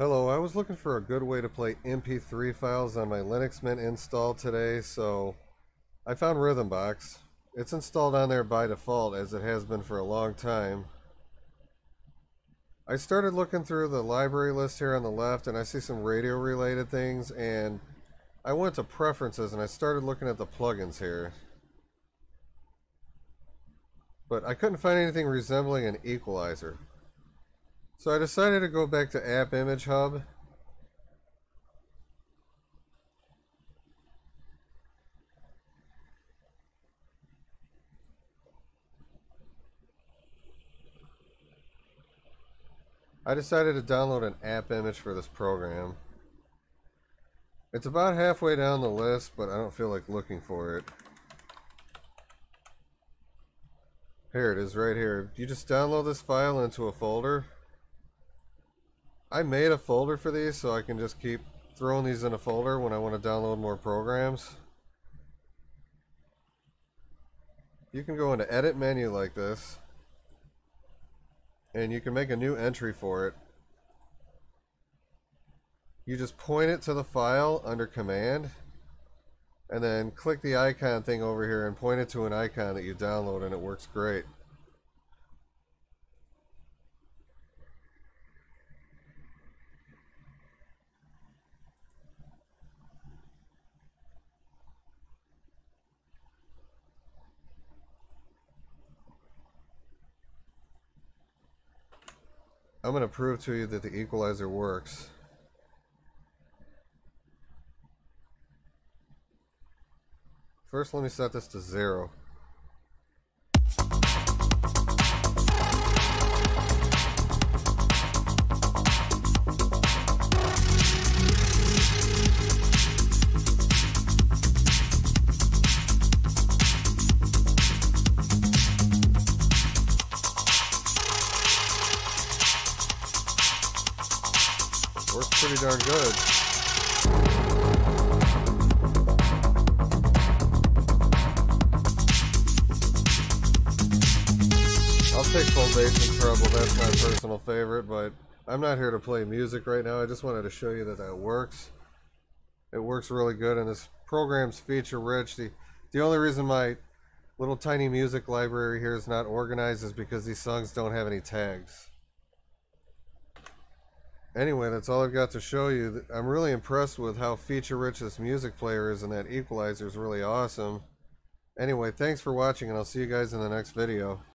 Hello, I was looking for a good way to play MP3 files on my Linux Mint install today, so I found Rhythmbox. It's installed on there by default as it has been for a long time. I started looking through the library list here on the left and I see some radio related things and I went to preferences and I started looking at the plugins here. But I couldn't find anything resembling an equalizer. So I decided to go back to App Image Hub. I decided to download an app image for this program. It's about halfway down the list, but I don't feel like looking for it. Here it is right here. You just download this file into a folder. I made a folder for these so I can just keep throwing these in a folder when I want to download more programs. You can go into edit menu like this and you can make a new entry for it. You just point it to the file under command and then click the icon thing over here and point it to an icon that you download and it works great. I'm going to prove to you that the equalizer works. First, let me set this to zero. Works pretty darn good. I'll take full bass and treble, that's my personal favorite, but I'm not here to play music right now. I just wanted to show you that that works. It works really good, and this program's feature rich. The, the only reason my little tiny music library here is not organized is because these songs don't have any tags. Anyway, that's all I've got to show you. I'm really impressed with how feature-rich this music player is, and that equalizer is really awesome. Anyway, thanks for watching, and I'll see you guys in the next video.